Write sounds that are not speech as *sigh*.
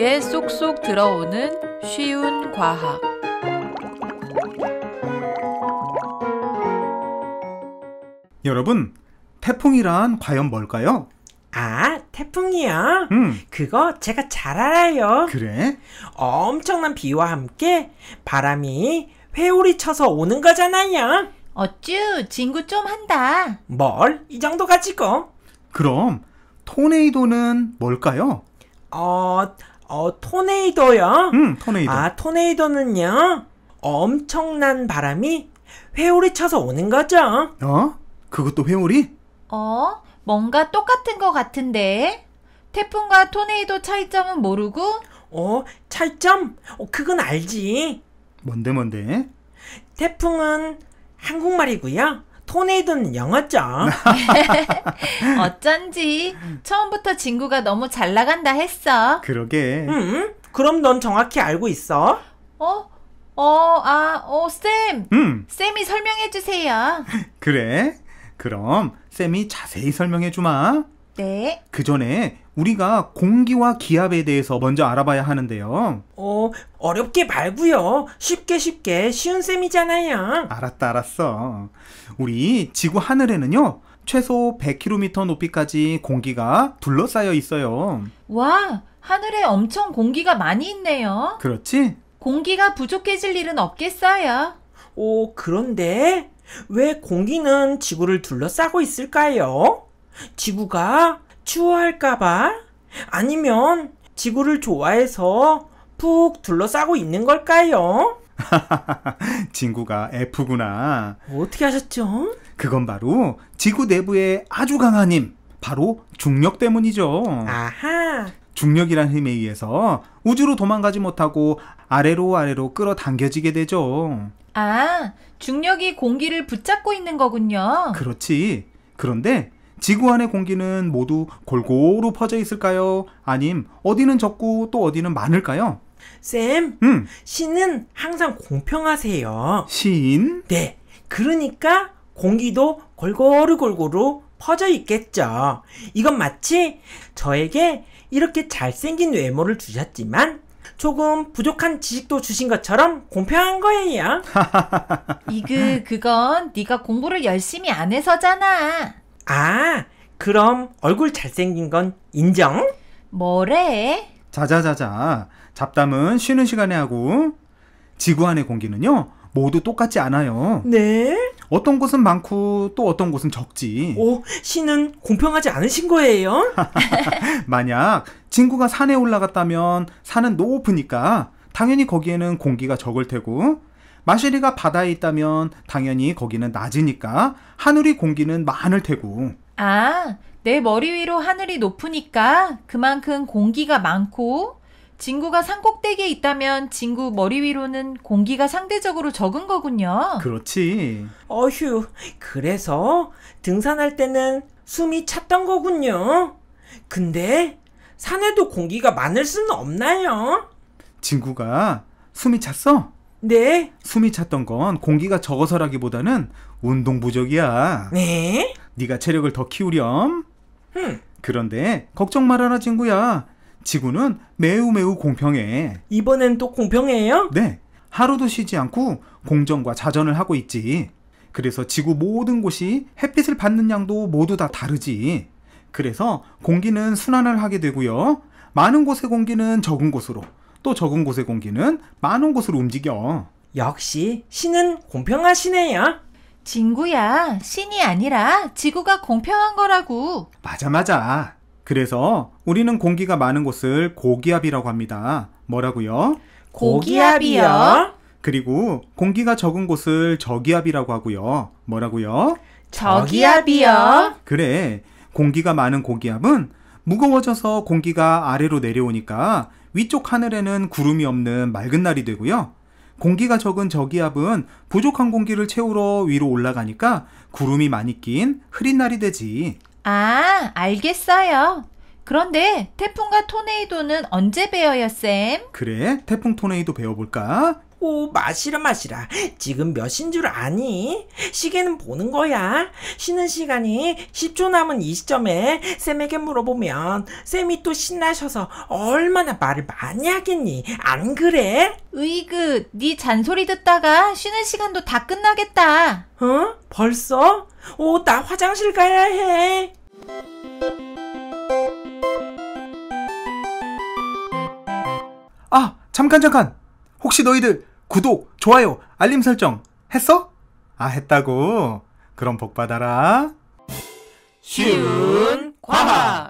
귀에 쏙쏙 들어오는 쉬운 과학. 여러분, 태풍이란 과연 뭘까요? 아, 태풍이요? 음, 그거 제가 잘 알아요. 그래? 엄청난 비와 함께 바람이 회오리 쳐서 오는 거잖아요. 어쭈, 친구 좀 한다. 뭘? 이 정도 가지고? 그럼 토네이도는 뭘까요? 어, 어, 토네이도요? 음, 토네이도. 아, 토네이도는요? 엄청난 바람이 회오리 쳐서 오는 거죠. 어? 그것도 회오리? 어? 뭔가 똑같은 것 같은데? 태풍과 토네이도 차이점은 모르고? 어, 차이점? 어, 그건 알지. 뭔데 뭔데? 태풍은 한국말이고요. 토네이도는 영어죠. *laughs* 어쩐지 처음부터 친구가 너무 잘 나간다 했어. 그러게. 음, 그럼 넌 정확히 알고 있어? 어? 어, 아, 어, 쌤. 음, 쌤이 설명해 주세요. *laughs* 그래. 그럼 쌤이 자세히 설명해 주마. 네. 그 전에 우리가 공기와 기압에 대해서 먼저 알아봐야 하는데요. 어, 어렵게 말고요. 쉽게 쉽게 쉬운 셈이잖아요. 알았다, 알았어. 우리 지구 하늘에는요, 최소 100km 높이까지 공기가 둘러싸여 있어요. 와, 하늘에 엄청 공기가 많이 있네요. 그렇지? 공기가 부족해질 일은 없겠어요. 오, 그런데 왜 공기는 지구를 둘러싸고 있을까요? 지구가 추워할까봐? 아니면 지구를 좋아해서 푹 둘러싸고 있는 걸까요? *laughs* 친구가 F구나. 어떻게 하셨죠? 그건 바로 지구 내부의 아주 강한 힘, 바로 중력 때문이죠. 아하, 중력이란 힘에 의해서 우주로 도망가지 못하고 아래로 아래로 끌어당겨지게 되죠. 아, 중력이 공기를 붙잡고 있는 거군요. 그렇지. 그런데 지구 안의 공기는 모두 골고루 퍼져 있을까요? 아님 어디는 적고 또 어디는 많을까요? 쌤, 음, 신은 항상 공평하세요. 시인? 네, 그러니까 공기도 골고루 골고루 퍼져 있겠죠. 이건 마치 저에게 이렇게 잘생긴 외모를 주셨지만 조금 부족한 지식도 주신 것처럼 공평한 거예요. *laughs* 이그 그건 네가 공부를 열심히 안 해서잖아. 아, 그럼 얼굴 잘생긴 건 인정? 뭐래? 자자자자. 잡담은 쉬는 시간에 하고 지구 안의 공기는요. 모두 똑같지 않아요. 네. 어떤 곳은 많고 또 어떤 곳은 적지. 오, 신은 공평하지 않으신 거예요? *laughs* 만약 친구가 산에 올라갔다면 산은 높으니까 당연히 거기에는 공기가 적을 테고 마시리가 바다에 있다면 당연히 거기는 낮으니까 하늘이 공기는 많을 테고 아, 내 머리 위로 하늘이 높으니까 그만큼 공기가 많고 진구가 산꼭대기에 있다면 진구 머리 위로는 공기가 상대적으로 적은 거군요. 그렇지. 어휴, 그래서 등산할 때는 숨이 찼던 거군요. 근데 산에도 공기가 많을 수는 없나요? 친구가 숨이 찼어? 네, 숨이 찼던 건 공기가 적어서라기보다는 운동 부족이야. 네. 네가 체력을 더 키우렴. 흠, 그런데 걱정 말아라 친구야. 지구는 매우 매우 공평해. 이번엔 또 공평해요? 네, 하루도 쉬지 않고 공정과 자전을 하고 있지. 그래서 지구 모든 곳이 햇빛을 받는 양도 모두 다 다르지. 그래서 공기는 순환을 하게 되고요. 많은 곳의 공기는 적은 곳으로, 또 적은 곳의 공기는 많은 곳으로 움직여. 역시 신은 공평하시네요. 진구야, 신이 아니라 지구가 공평한 거라고. 맞아, 맞아. 그래서 우리는 공기가 많은 곳을 고기압이라고 합니다. 뭐라고요? 고기압이요? 그리고 공기가 적은 곳을 저기압이라고 하고요. 뭐라고요? 저기압이요? 그래. 공기가 많은 고기압은 무거워져서 공기가 아래로 내려오니까 위쪽 하늘에는 구름이 없는 맑은 날이 되고요. 공기가 적은 저기압은 부족한 공기를 채우러 위로 올라가니까 구름이 많이 낀 흐린 날이 되지. 아, 알겠어요. 그런데 태풍과 토네이도는 언제 배워요, 쌤? 그래, 태풍 토네이도 배워볼까? 오, 마시라, 마시라. 지금 몇인 줄 아니? 시계는 보는 거야. 쉬는 시간이 10초 남은 이 시점에 쌤에게 물어보면 쌤이 또 신나셔서 얼마나 말을 많이 하겠니? 안 그래? 으이그, 네 잔소리 듣다가 쉬는 시간도 다 끝나겠다. 어? 벌써? 오, 나 화장실 가야 해. 아, 잠깐 잠깐. 혹시 너희들 구독, 좋아요, 알림 설정 했어? 아, 했다고. 그럼 복 받아라. 쉬운 과학